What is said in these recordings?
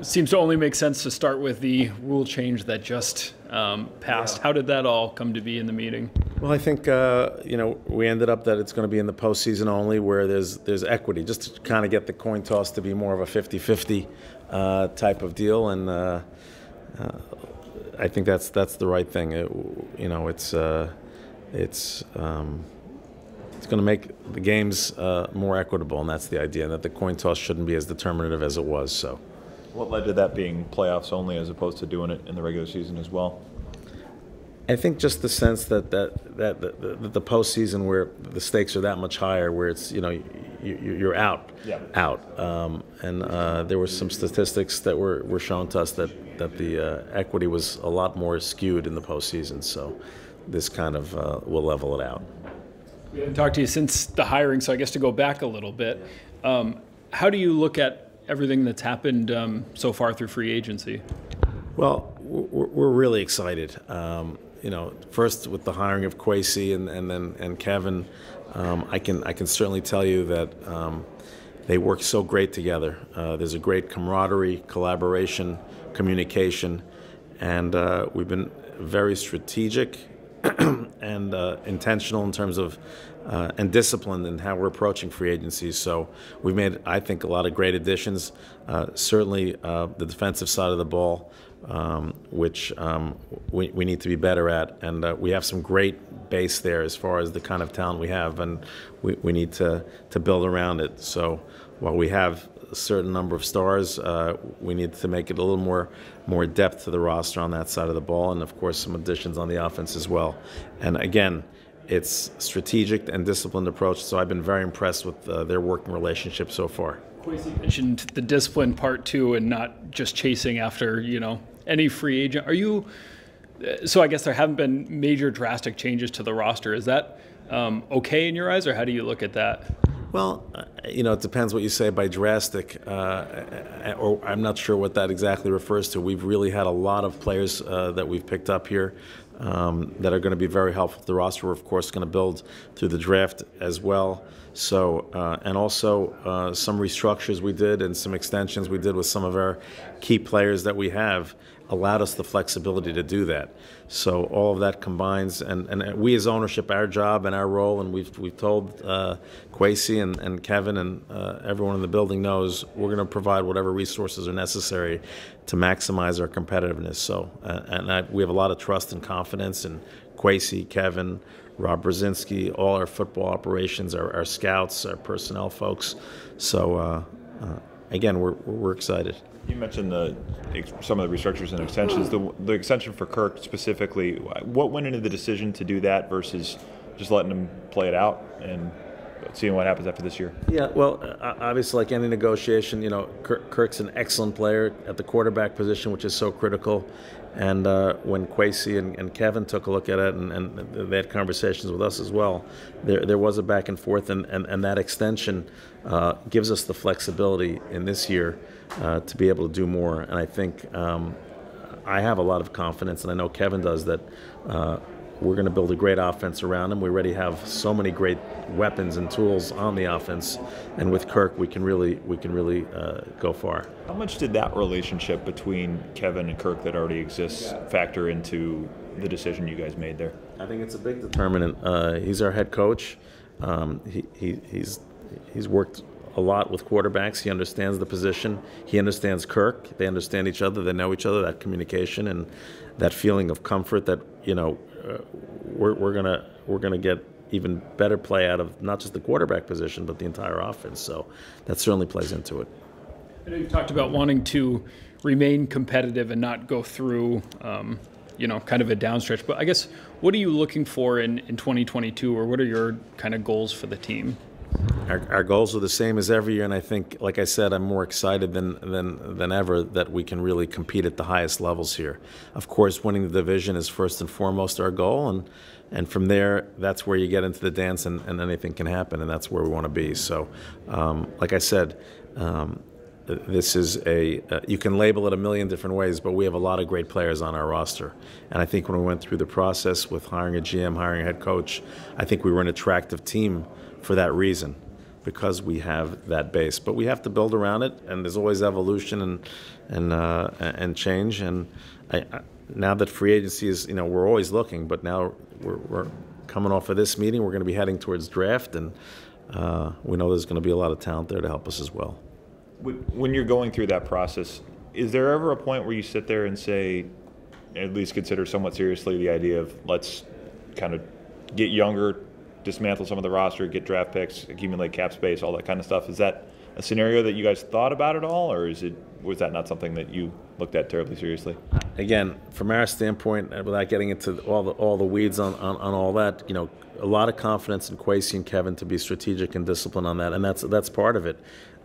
It seems to only make sense to start with the rule change that just um, passed. Yeah. How did that all come to be in the meeting? Well, I think uh, you know we ended up that it's going to be in the postseason only, where there's there's equity, just to kind of get the coin toss to be more of a 50-50 uh, type of deal, and uh, uh, I think that's that's the right thing. It, you know, it's uh, it's. Um, it's going to make the games uh, more equitable, and that's the idea. And That the coin toss shouldn't be as determinative as it was. So, what led to that being playoffs only as opposed to doing it in the regular season as well? I think just the sense that that that the, the, the postseason where the stakes are that much higher, where it's you know you, are out, yeah. out, um, and uh, there were some statistics that were, were shown to us that that the uh, equity was a lot more skewed in the postseason. So this kind of uh, will level it out. We haven't talked to you since the hiring, so I guess to go back a little bit, um, how do you look at everything that's happened um, so far through free agency? Well, we're really excited. Um, you know, first with the hiring of Kwesi and, and then and Kevin, um, I can I can certainly tell you that um, they work so great together. Uh, there's a great camaraderie, collaboration, communication, and uh, we've been very strategic and uh, intentional in terms of uh, and disciplined in how we're approaching free agencies. So we've made, I think, a lot of great additions. Uh, certainly, uh, the defensive side of the ball, um, which um, we, we need to be better at, and uh, we have some great base there as far as the kind of talent we have, and we, we need to to build around it. So while we have certain number of stars. Uh, we need to make it a little more more depth to the roster on that side of the ball, and of course some additions on the offense as well. And again, it's strategic and disciplined approach. So I've been very impressed with uh, their working relationship so far. Kwesi mentioned the discipline part too, and not just chasing after you know any free agent. Are you? Uh, so I guess there haven't been major drastic changes to the roster. Is that um, okay in your eyes, or how do you look at that? Well, you know, it depends what you say by drastic, uh, uh, or I'm not sure what that exactly refers to. We've really had a lot of players uh, that we've picked up here um, that are going to be very helpful to the roster. We're, of course, going to build through the draft as well. So, uh, and also uh, some restructures we did and some extensions we did with some of our key players that we have allowed us the flexibility to do that. So all of that combines, and, and we as ownership, our job and our role, and we've, we've told uh, and, and Kevin and uh, everyone in the building knows we're going to provide whatever resources are necessary to maximize our competitiveness. So, uh, and I, we have a lot of trust and confidence in Kwesi, Kevin, Rob Brzezinski, all our football operations, our, our scouts, our personnel folks. So, uh, uh, again, we're, we're excited. You mentioned the some of the restructures and extensions. The, the extension for Kirk specifically, what went into the decision to do that versus just letting him play it out and seeing what happens after this year? Yeah, well, obviously, like any negotiation, you know, Kirk's an excellent player at the quarterback position, which is so critical. And uh, when Kwesi and, and, Kevin took a look at it, and, and, they had conversations with us as well, there, there was a back and forth, and, and, and that extension uh, gives us the flexibility in this year uh, to be able to do more. And I think um, I have a lot of confidence, and I know Kevin does, that uh, we're going to build a great offense around him. We already have so many great weapons and tools on the offense, and with Kirk, we can really we can really uh, go far. How much did that relationship between Kevin and Kirk that already exists factor into the decision you guys made there? I think it's a big determinant. Uh, he's our head coach. Um, he, he, he's he's worked a lot with quarterbacks. He understands the position. He understands Kirk. They understand each other. They know each other. That communication and that feeling of comfort that you know uh, we're, we're gonna we're gonna get even better play out of not just the quarterback position but the entire offense. So that certainly plays into it. I know you've talked about wanting to remain competitive and not go through. Um, you know, kind of a downstretch. But I guess, what are you looking for in, in 2022, or what are your kind of goals for the team? Our, our, goals are the same as every year, and I think, like I said, I'm more excited than, than, than ever that we can really compete at the highest levels here. Of course, winning the division is first and foremost our goal, and, and from there, that's where you get into the dance, and, and anything can happen, and that's where we want to be. So, um, like I said, um, this is a uh, you can label it a million different ways but we have a lot of great players on our roster and i think when we went through the process with hiring a gm hiring a head coach i think we were an attractive team for that reason because we have that base. But we have to build around it, and there's always evolution and and uh, and change. And I, I, now that free agency is, you know, we're always looking, but now we're, we're coming off of this meeting, we're going to be heading towards draft, and uh, we know there's going to be a lot of talent there to help us as well. When you're going through that process, is there ever a point where you sit there and say, at least consider somewhat seriously the idea of let's kind of get younger, dismantle some of the roster, get draft picks, accumulate cap space, all that kind of stuff? Is that a scenario that you guys thought about at all, or is it was that not something that you looked at terribly seriously? Again, from our standpoint, without getting into all the all the weeds on, on, on all that, you know, a lot of confidence in Kwesi and Kevin to be strategic and disciplined on that, and that's that's part of it.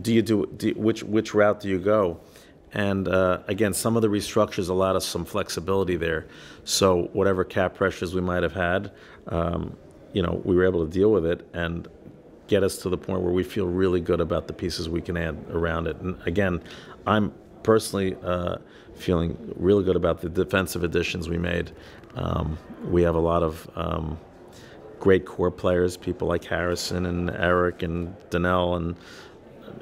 Do you do, do which which route do you go? And uh, again, some of the restructures allowed us some flexibility there. So whatever cap pressures we might have had, um, you know, we were able to deal with it and get us to the point where we feel really good about the pieces we can add around it. And again, I'm personally uh, feeling really good about the defensive additions we made. Um, we have a lot of um, great core players, people like Harrison and Eric and Danielle and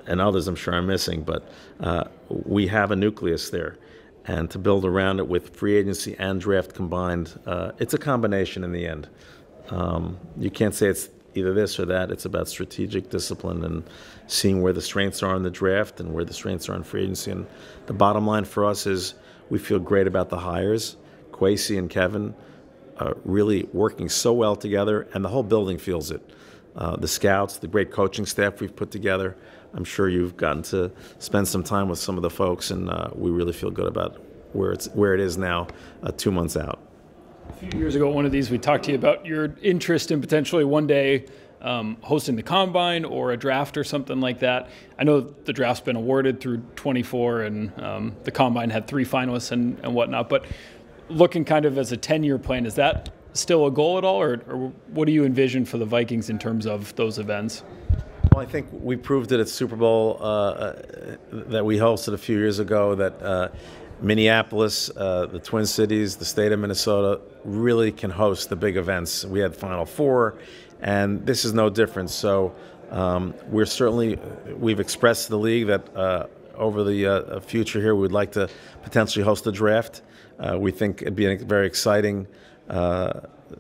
and others I'm sure I'm missing, but uh, we have a nucleus there. And to build around it with free agency and draft combined, uh, it's a combination in the end. Um, you can't say it's either this or that. It's about strategic discipline and seeing where the strengths are in the draft and where the strengths are in free agency. And the bottom line for us is we feel great about the hires. Kwesi and Kevin are really working so well together, and the whole building feels it. Uh, the scouts, the great coaching staff we've put together. I'm sure you've gotten to spend some time with some of the folks, and uh, we really feel good about where it's where it is now, uh, two months out. A few years ago, one of these, we talked to you about your interest in potentially one day um, hosting the combine or a draft or something like that. I know the draft's been awarded through 24, and um, the combine had three finalists and, and whatnot. But looking kind of as a 10 year plan, is that still a goal at all, or, or what do you envision for the Vikings in terms of those events? Well, I think we proved it at Super Bowl uh, uh, that we hosted a few years ago that uh, Minneapolis, uh, the Twin Cities, the state of Minnesota really can host the big events. We had Final Four, and this is no different. So um, we're certainly we've expressed to the league that uh, over the uh, future here, we'd like to potentially host a draft. we think it'd be a very exciting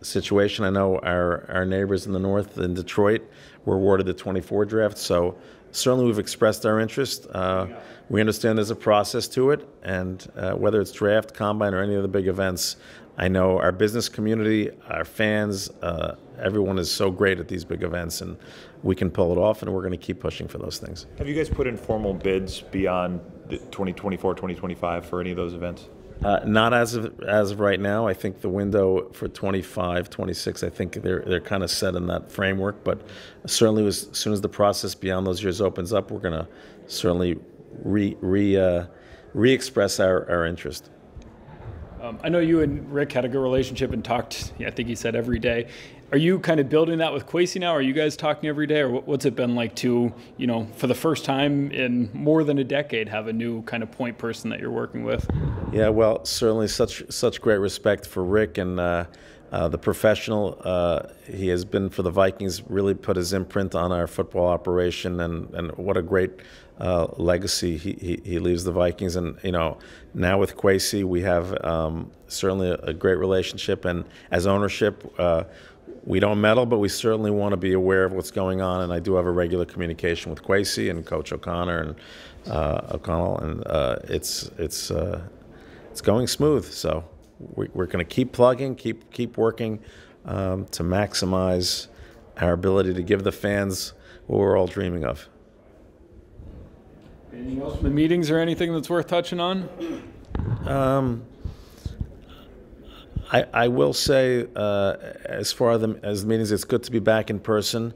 situation. I know our, our neighbors in the north in Detroit were awarded the 24 draft, so certainly we've expressed our interest. Uh, we understand there's a process to it, and uh, whether it's draft, combine, or any of the big events, I know our business community, our fans, uh, everyone is so great at these big events, and we can pull it off, and we're going to keep pushing for those things. Have you guys put in formal bids beyond 2024, 2025 for any of those events? Uh, not as of as of right now. I think the window for 25, 26, I think they're they're kind of set in that framework. But certainly, as, soon as the process beyond those years opens up, we're going to certainly re re uh, re express our, our interest. Um, I know you and Rick had a good relationship and talked. I think he said every day. Are you kind of building that with Kwesi now? Are you guys talking every day, or what's it been like to, you know, for the first time in more than a decade, have a new kind of point person that you're working with? Yeah, well, certainly such such great respect for Rick and uh, uh, the professional. Uh, he has been for the Vikings, really put his imprint on our football operation, and and what a great uh, legacy he, he, he, leaves the Vikings. And, you know, now with Kwesi, we have um, certainly a, a, great relationship. And as ownership, uh, we don't meddle, but we certainly want to be aware of what's going on. And I do have a regular communication with Kwesi and Coach O'Connor and uh, O'Connell, and uh, it's it's uh, it's going smooth. So we, are going to keep plugging, keep keep working um, to maximize our ability to give the fans what we're all dreaming of. Anything else from the meetings or anything that's worth touching on? Um, I, I will say, uh, as far as the, meetings, it's good to be back in person.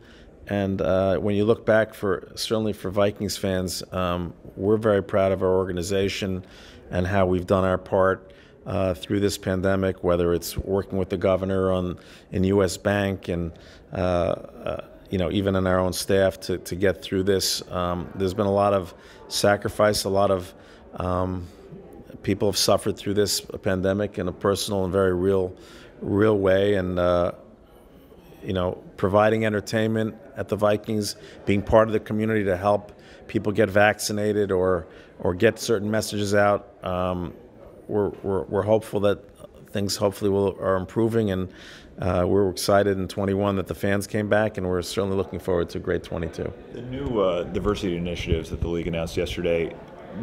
And uh, when you look back for certainly for Vikings fans, um, we're very proud of our organization and how we've done our part uh, through this pandemic. Whether it's working with the governor on in U.S. Bank and uh, uh, you know even in our own staff to, to get through this, um, there's been a lot of sacrifice, a lot of um, people have suffered through this pandemic in a personal and very real, real way. And uh, you know, providing entertainment at the Vikings, being part of the community to help people get vaccinated or or get certain messages out. Um, we're, we're, we're hopeful that things hopefully will are improving, and uh, we're excited in 21 that the fans came back, and we're certainly looking forward to great 22. The new uh, diversity initiatives that the league announced yesterday,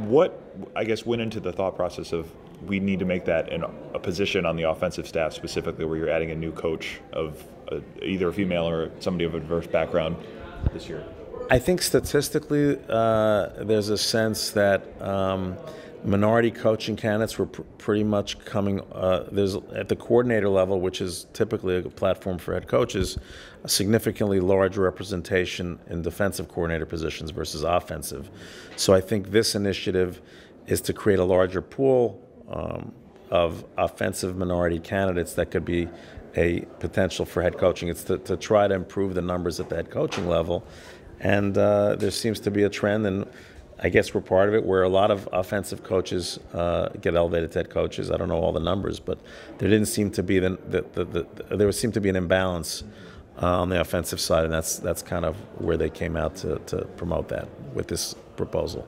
what I guess went into the thought process of we need to make that a position on the offensive staff specifically, where you're adding a new coach of a, either a female or somebody of a diverse background this year. I think statistically, uh, there's a sense that. Um, minority coaching candidates were pr- pretty much coming. Uh, there's at the coordinator level, which is typically a platform for head coaches, a significantly larger representation in defensive coordinator positions versus offensive. So I think this initiative is to create a larger pool um, of offensive minority candidates that could be a potential for head coaching. It's to, to try to improve the numbers at the head coaching level. And uh, there seems to be a trend, and I guess we're part of it, where a lot of offensive coaches uh, get elevated to head coaches. I don't know all the numbers, but there didn't seem to be the, the, the, the there seemed to be an imbalance uh, on the offensive side, and that's that's kind of where they came out to, to promote that with this proposal.